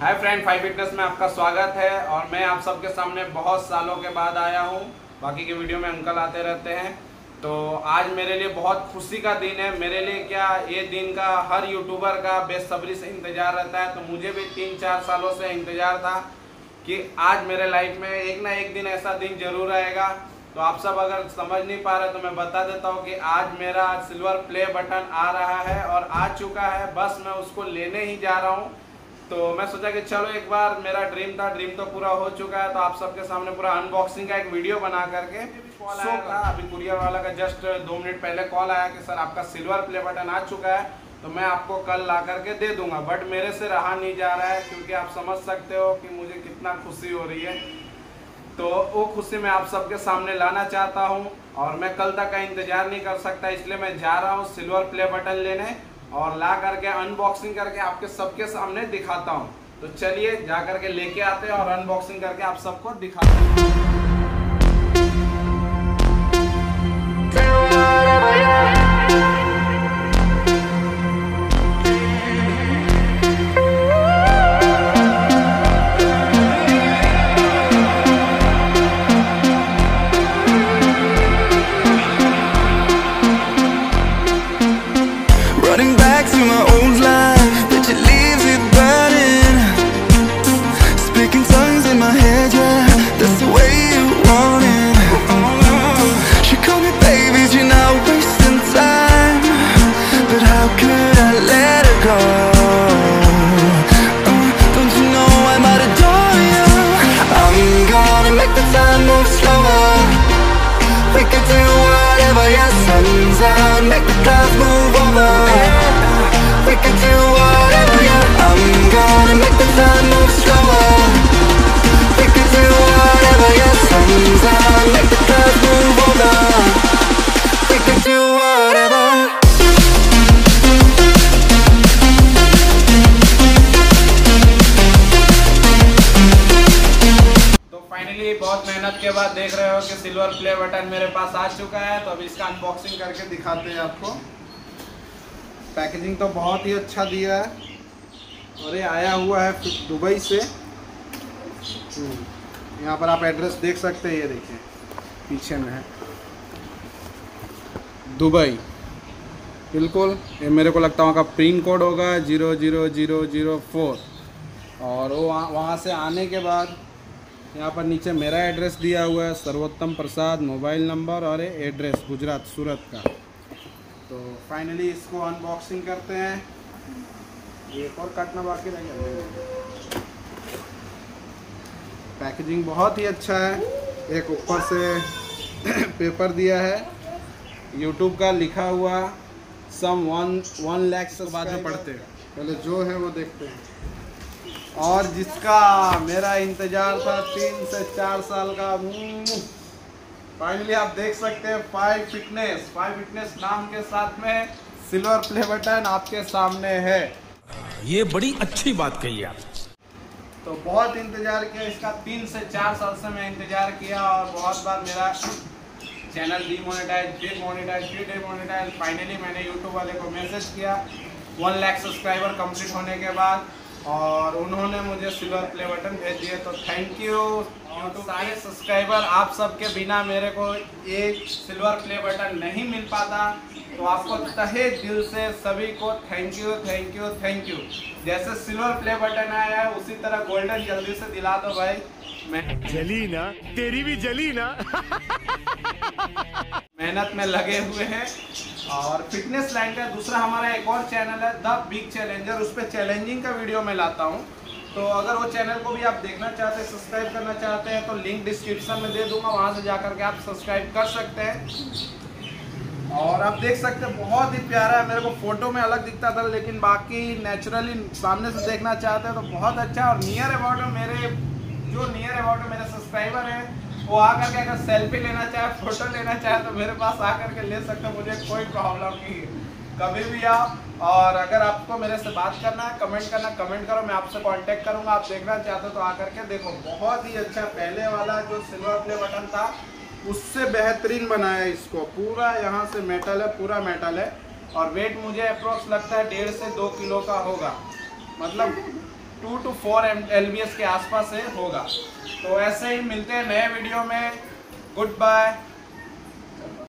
Hi friend, five fitness में आपका स्वागत है और मैं आप सबके सामने बहुत सालों के बाद आया हूँ। बाकी के वीडियो में अंकल आते रहते हैं। तो आज मेरे लिए बहुत खुशी का दिन है। मेरे लिए क्या ये दिन का हर यूट्यूबर का बेसब्री से इंतज़ार रहता है। तो मुझे भी तीन चार सालों से इंतज़ार था कि आज मेरे लाइफ में एक ना एक दिन ऐसा दिन ज़रूर आएगा। तो आप सब अगर समझ नहीं पा रहे तो मैं बता देता हूँ कि आज मेरा सिल्वर प्ले बटन आ रहा है और आ चुका है। बस मैं उसको लेने ही जा रहा हूँ। तो मैं सोचा कि चलो एक बार मेरा ड्रीम था ड्रीम तो पूरा हो चुका है तो आप सबके सामने पूरा अनबॉक्सिंग का एक वीडियो बना करके। था अभी कुरियर वाला का जस्ट दो मिनट पहले कॉल आया कि सर आपका सिल्वर प्ले बटन आ चुका है तो मैं आपको कल ला करके दे दूँगा। बट मेरे से रहा नहीं जा रहा है, क्योंकि आप समझ सकते हो कि मुझे कितना खुशी हो रही है। तो वो खुशी मैं आप सबके सामने लाना चाहता हूँ, और मैं कल तक का इंतज़ार नहीं कर सकता, इसलिए मैं जा रहा हूँ सिल्वर प्ले बटन लेने। और ला करके अनबॉक्सिंग करके आपके सबके सामने दिखाता हूँ। तो चलिए जा करके लेके आते हैं और अनबॉक्सिंग करके आप सबको दिखाते हैं। to my old life बहुत मेहनत के बाद देख रहे हो कि सिल्वर प्ले बटन मेरे पास आ चुका है तो अभी इसका अनबॉक्सिंग करके दिखाते हैं आपको। पैकेजिंग तो बहुत ही अच्छा दिया है। और ये आया हुआ है दुबई से। हम्म, यहाँ पर आप एड्रेस देख सकते हैं ये देखिए पीछे में है। दुबई। बिल्कुल ये मेरे को लगता है वहाँ का पिन कोड होगा zero zero zero zero four और वो वहाँ से आने के बाद यहाँ पर नीचे मेरा एड्रेस दिया हुआ है सर्वोत्तम प्रसाद मोबाइल नंबर और एड्रेस गुजरात सूरत का। तो फाइनली इसको अनबॉक्सिंग करते हैं। एक और काटना बाकी रह गया। पैकेजिंग बहुत ही अच्छा है। एक ऊपर से पेपर दिया है। यूट्यूब का लिखा हुआ सम वन वन लैक्स बाद में पढ़ते हैं। पहले जो है वो देखते हैं। और जिसका मेरा इंतज़ार था तीन से चार साल का फाइनली आप देख सकते हैं फाइव फिटनेस फाइव फिटनेस नाम के साथ में सिल्वर प्ले बटन आपके सामने है। ये बड़ी अच्छी बात कही आप। तो बहुत इंतज़ार किया इसका तीन से चार साल से मैं इंतज़ार किया और बहुत बार मेरा चैनल डीमोनेटाइज फिर मोनेटाइज फिर डीमोनेटाइज फाइनली मैंने यूट्यूब वाले को मैसेज किया। वन लाख सब्सक्राइबर कंप्लीट होने के बाद और उन्होंने मुझे सिल्वर प्ले बटन भेज दिए तो थैंक यू यूट्यूब सारे सब्सक्राइबर आप सबके बिना मेरे को एक सिल्वर प्ले बटन नहीं मिल पाता। तो आपको तहे दिल से सभी को thank you thank you thank you जैसे सिल्वर प्ले बटन आया है उसी तरह गोल्डन जल्दी से दिला दो भाई। मैं जली ना तेरी भी जली ना। मेहनत में लगे हुए हैं। और फिटनेस लाइन का दूसरा हमारा एक और चैनल है द बिग चैलेंजर उस पर चैलेंजिंग का वीडियो मैं लाता हूँ। तो अगर वो चैनल को भी आप देखना चाहते हैं सब्सक्राइब करना चाहते हैं तो लिंक डिस्क्रिप्शन में दे दूँगा, वहाँ से जा करके आप सब्सक्राइब कर सकते हैं। और आप देख सकते हैं, बहुत ही प्यारा है, मेरे को फ़ोटो में अलग दिखता था, लेकिन बाकी नेचुरली सामने से देखना चाहते हैं तो बहुत अच्छा और नियर अबाउट मेरे, जो नियर अबाउट मेरे सब्सक्राइबर हैं वो आकर के अगर सेल्फी लेना चाहे फ़ोटो लेना चाहे तो मेरे पास आकर के ले सकते मुझे कोई प्रॉब्लम नहीं है। कभी भी आओ और अगर आपको मेरे से बात करना है कमेंट करना कमेंट करो, मैं आपसे कांटेक्ट करूँगा। आप देखना चाहते हो तो आकर के देखो, बहुत ही अच्छा पहले वाला जो सिल्वर प्ले बटन था, उससे बेहतरीन बनाया इसको। पूरा यहाँ से मेटल है, पूरा मेटल है। और वेट मुझे अप्रोक्स लगता है डेढ़ से दो किलो का होगा। मतलब टू टू फोर एल के आसपास से होगा। तो ऐसे ही मिलते हैं नए वीडियो में। Good bye